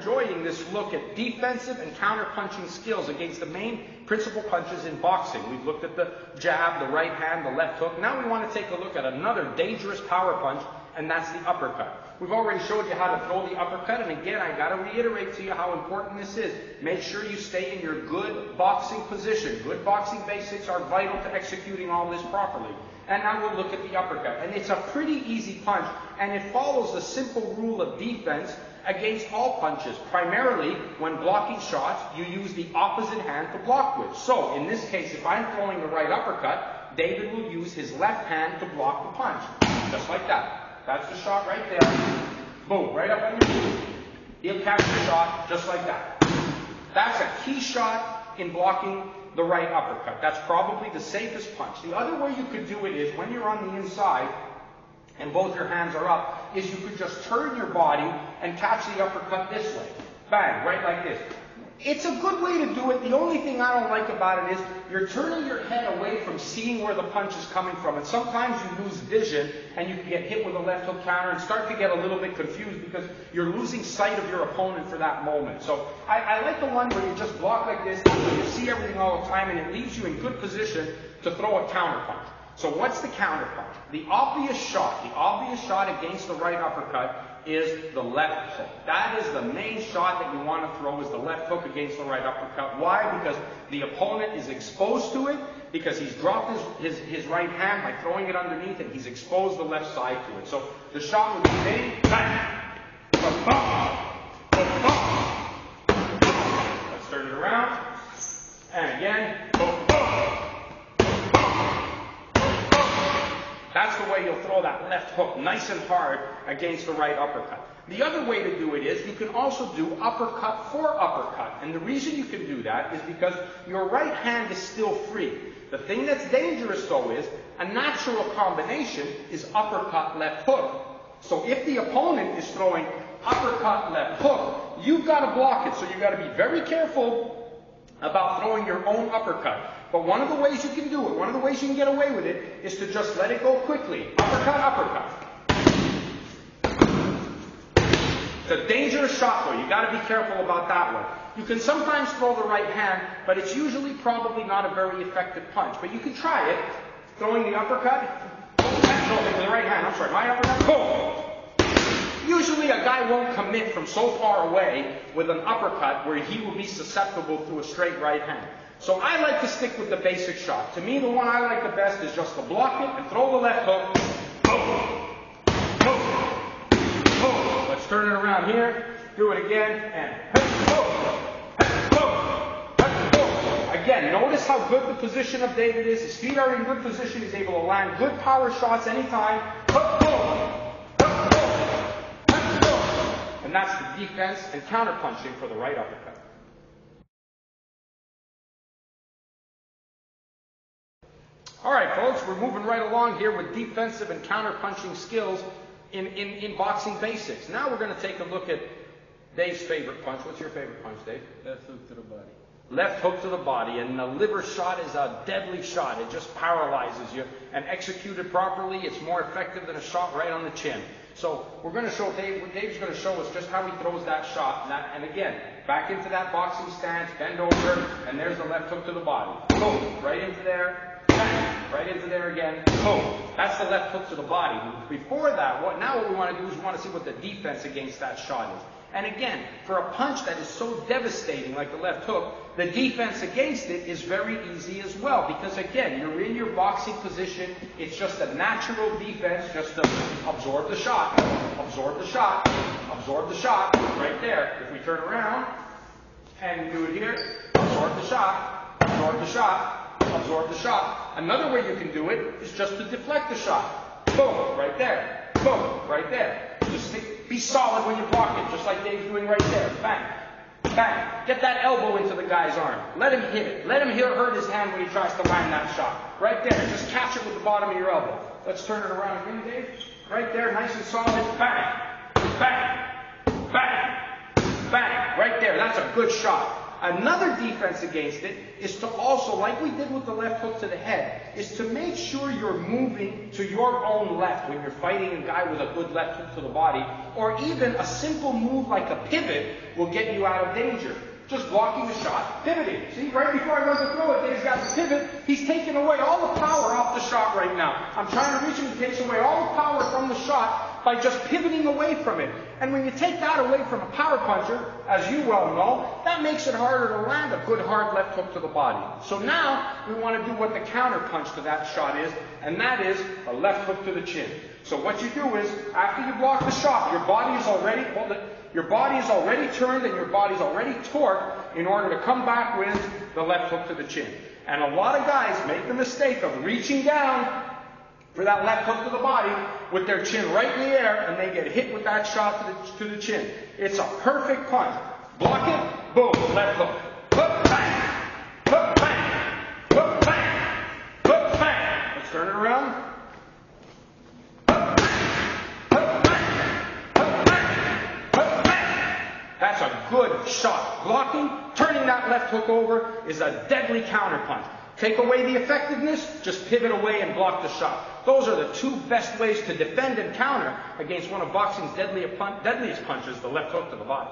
enjoying this look at defensive and counter-punching skills against the main principal punches in boxing. We've looked at the jab, the right hand, the left hook. Now we want to take a look at another dangerous power punch, and that's the uppercut. We've already showed you how to throw the uppercut, and again, I gotta reiterate to you how important this is. Make sure you stay in your good boxing position. Good boxing basics are vital to executing all this properly. And now we'll look at the uppercut. And it's a pretty easy punch, and it follows the simple rule of defense against all punches. Primarily, when blocking shots, you use the opposite hand to block with. So, in this case, if I'm throwing the right uppercut, David will use his left hand to block the punch. Just like that. That's the shot right there. Boom, right up on your knee. He'll catch the shot just like that. That's a key shot in blocking the right uppercut. That's probably the safest punch. The other way you could do it is when you're on the inside and both your hands are up, is you could just turn your body and catch the uppercut this way. Bang, right like this. It's a good way to do it. The only thing I don't like about it is you're turning your head away from seeing where the punch is coming from. And sometimes you lose vision and you can get hit with a left hook counter and start to get a little bit confused because you're losing sight of your opponent for that moment. So I, I like the one where you just block like this, you see everything all the time, and it leaves you in good position to throw a counter punch. So what's the counter punch? The obvious shot, the obvious shot against the right uppercut is the left hook. That is the main shot that you want to throw is the left hook against the right uppercut. Why? Because the opponent is exposed to it, because he's dropped his, his, his right hand by throwing it underneath and he's exposed the left side to it. So the shot would be bang, bang, turn it around. And again, That's the way you'll throw that left hook nice and hard against the right uppercut. The other way to do it is you can also do uppercut for uppercut. And the reason you can do that is because your right hand is still free. The thing that's dangerous though is a natural combination is uppercut left hook. So if the opponent is throwing uppercut left hook, you've got to block it. So you've got to be very careful about throwing your own uppercut. But one of the ways you can do it, one of the ways you can get away with it, is to just let it go quickly. Uppercut, uppercut. It's a dangerous shot though. You've gotta be careful about that one. You can sometimes throw the right hand, but it's usually probably not a very effective punch. But you can try it. Throwing the uppercut. No, the right hand. I'm sorry. My uppercut. Boom. Usually a guy won't commit from so far away with an uppercut where he will be susceptible to a straight right hand. So I like to stick with the basic shot. To me, the one I like the best is just to block it and throw the left hook. Let's turn it around here. Do it again. And Again, notice how good the position of David is. His feet are in good position. He's able to land good power shots anytime. And that's the defense and counterpunching for the right uppercut. All right, folks, we're moving right along here with defensive and counterpunching skills in, in, in boxing basics. Now we're going to take a look at Dave's favorite punch. What's your favorite punch, Dave? Left hook to the body. Left hook to the body. And the liver shot is a deadly shot. It just paralyzes you. And executed properly, it's more effective than a shot right on the chin. So we're going to show Dave, Dave's going to show us just how he throws that shot. And, that, and again, back into that boxing stance, bend over, and there's the left hook to the body. Boom, right into there right into there again. Boom. That's the left hook to the body. Before that, what now what we want to do is we want to see what the defense against that shot is. And again, for a punch that is so devastating like the left hook, the defense against it is very easy as well. Because again, you're in your boxing position. It's just a natural defense just to absorb the shot, absorb the shot, absorb the shot, right there. If we turn around and do it here, absorb the shot, absorb the shot, absorb the shot. Another way you can do it is just to deflect the shot. Boom, right there. Boom, right there. Just be solid when you block it, just like Dave's doing right there. Bang. Bang. Get that elbow into the guy's arm. Let him hit it. Let him hurt his hand when he tries to land that shot. Right there. Just catch it with the bottom of your elbow. Let's turn it around again, Dave. Right there, nice and solid. Bang. Bang. Bang. Bang. Right there. That's a good shot. Another defense against it is to also, like we did with the left hook to the head, is to make sure you're moving to your own left when you're fighting a guy with a good left hook to the body, or even a simple move like a pivot will get you out of danger. Just blocking the shot, pivoting. See, right before I run to throw it, Dave's got the pivot. He's taking away all the power off the shot right now. I'm trying to reach him. He takes away all the shot by just pivoting away from it. And when you take that away from a power puncher, as you well know, that makes it harder to land a good hard left hook to the body. So now we want to do what the counter punch to that shot is, and that is a left hook to the chin. So what you do is, after you block the shot, your body is already, it, your body is already turned and your body's already torqued in order to come back with the left hook to the chin. And a lot of guys make the mistake of reaching down for that left hook to the body with their chin right in the air and they get hit with that shot to the, to the chin. It's a perfect punch. Block it, boom, left hook. Hook, bang, hook, bang, hook, bang, hook, bang. Let's turn it around. That's a good shot. Blocking, turning that left hook over is a deadly counterpunch. Take away the effectiveness, just pivot away and block the shot. Those are the two best ways to defend and counter against one of boxing's deadliest punches, the left hook to the body.